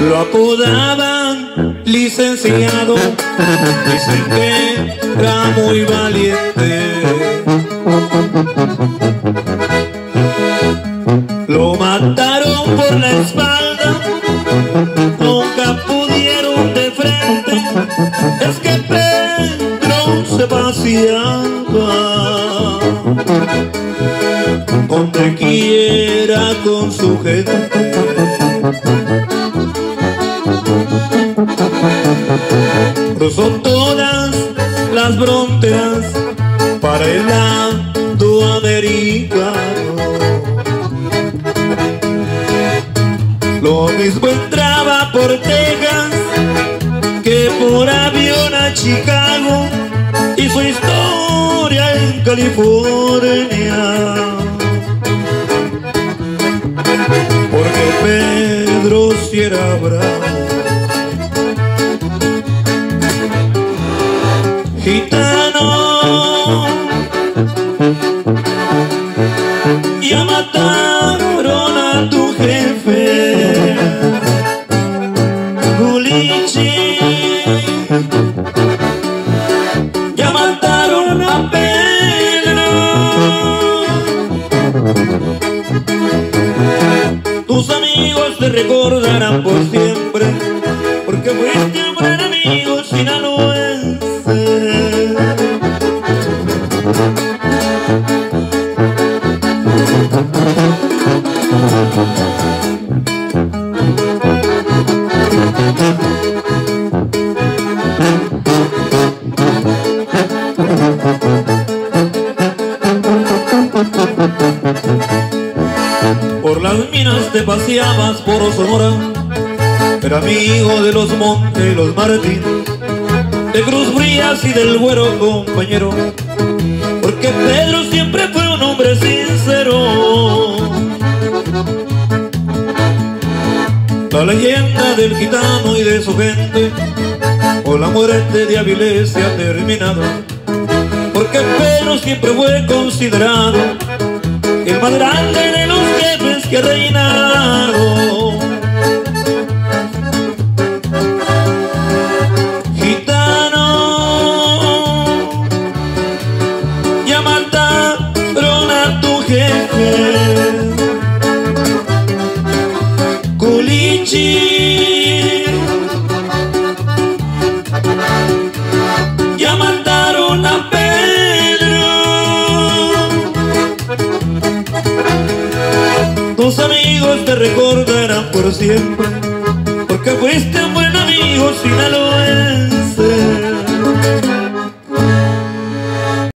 Lo apodaban licenciado, dicen que era muy valiente. Lo mataron por la espalda, nunca pudieron de frente. Es que Pedro se paseaba donde quiera con su gente. Cruzó todas las fronteras para el lado americano. Lo mismo entraba por Texas que por avión a Chicago y su historia en California. Porque Pedro si era bravo. Gitano. Ya mataron a tu jefe Gulichi Ya mataron a Pedro. Tus amigos te recordarán Por las minas te paseabas por Sonora Era amigo de los Montes y los Martín De Cruz Frías y del Güero compañero Porque Pedro siempre fue un hombre sincero. La leyenda del gitano y de su gente Por la muerte de Avilés se ha terminado Porque Pedro siempre fue considerado el más grande de los jefes que ha reinado. Gitano, ya mataron a tu jefe. Culichi, Tus amigos te recordarán por siempre Porque fuiste un buen amigo sinaloense